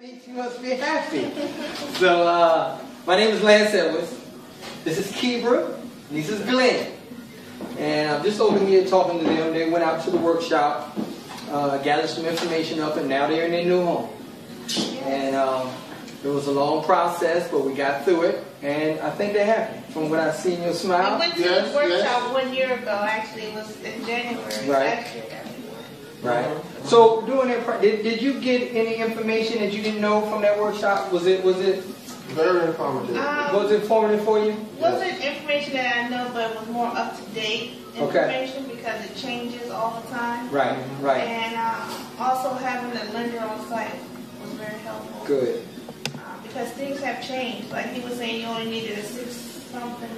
You must be happy. so, uh, my name is Lance Edwards. This is Kebra. This is Glenn. And I'm just over here talking to them. They went out to the workshop, uh, gathered some information up, and now they're in their new home. And um, it was a long process, but we got through it. And I think they're happy. From what I see in your We smile. went to Yes, the workshop yes. one year ago, actually, it was in January Right. last year. that we went. Right. So doing that, did, did you get any information that you didn't know from that workshop? Was it was it Very informative. Um, was it informative for you? Wasn't information that I know, but it was more up to date Okay. information because it changes all the time. Right. Right. And um, also having a lender on site was very helpful. Good. Uh, because things have changed. Like he was saying, you only needed a six something.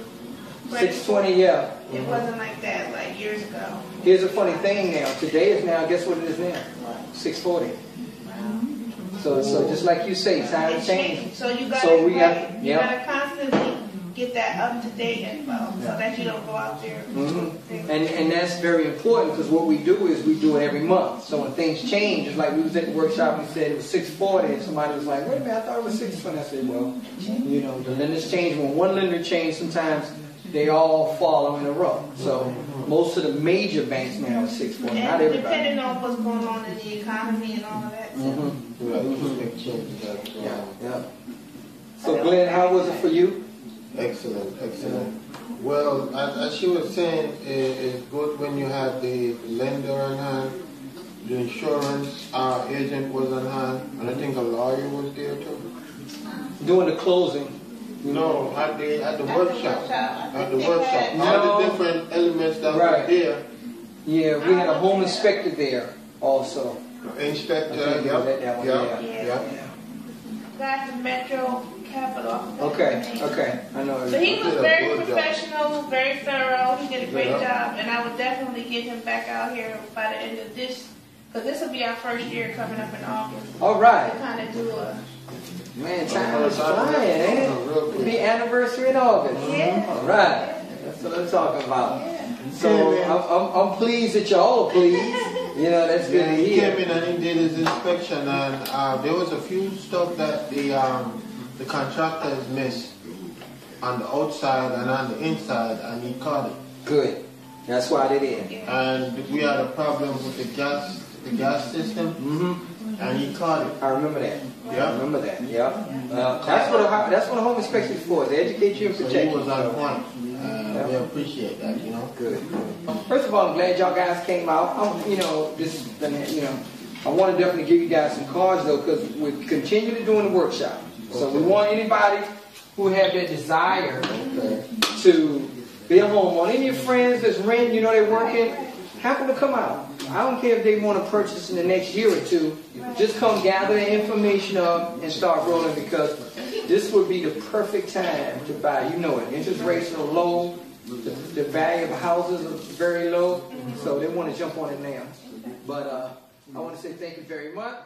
Six twenty. Yeah. It wasn't like that like years ago. Here's a funny thing now. Today is now. Guess what it is now? What? Six forty. So so just like you say, time It changed. So you gotta, So we got- you yeah. gotta constantly get that up to date info so that you don't go out there. Mhm. And and that's very important because what we do is we do it every month. So when things change, it's like we was at the workshop and said it was six forty, and somebody was like, "Wait a minute, I thought it was six twenty. I said, "Well, you know, the lenders change. When one lender changes, sometimes they all follow in a row. So most of the major banks now is six forty. Not And everybody. depending on what's going on in the economy and all of that. too. Mhm. Yeah, you just make changes as Yeah, yeah. So Glenn, how was it for you? Excellent, excellent. Well, as, as she was saying, it, it's good when you have the lender on hand, the insurance uh, agent was on hand, and I think a lawyer was there too. Doing the closing. No, at the at the At the workshop. workshop. At the workshop, had- all the different elements that Right. were there. Yeah, we had a home inspector there also. Inspector, I think it was yep, at that one, yeah. That's the Metro Capital. Okay, okay, I know. So he He was did very good job. professional, very thorough. He did a great Yeah. job, and I would definitely get him back out here by the end of this, because this will be our first year coming up in August. All right. To kind of do a Man, time is flying, ain't it? It'll be anniversary in August. Yeah. All right. That's what I'm talking about. yeah. So I'm, I'm, I'm pleased that y'all are pleased. You know, that's good Yeah, to he came in and he did his inspection, and uh, there was a few stuff that the um, the contractors missed on the outside and on the inside, and he caught it. Good. That's why they did. It. And we had a problem with the gas, the gas system, Mm-hmm. and he caught it. I remember that. Yeah. I remember that. Yeah. Uh, that's what a, that's what a home inspection is for. To educate you and protect So he was on point. Uh, Yeah. We appreciate that, you know. Good. First of all, I'm glad y'all guys came out. I'm, you know, this, you know, I want to definitely give you guys some cards though, because we continue to doing the workshop. So we want anybody who have that desire Okay. to be a homeowner. Any of your friends that's renting, you know, they're working, have them to come out. I don't care if they want to purchase in the next year or two. Just come gather the information up and start rolling because this would be the perfect time to buy. You know it. Interest rates are low. The, the value of houses are very low. So they want to jump on it now. But uh, I want to say thank you very much.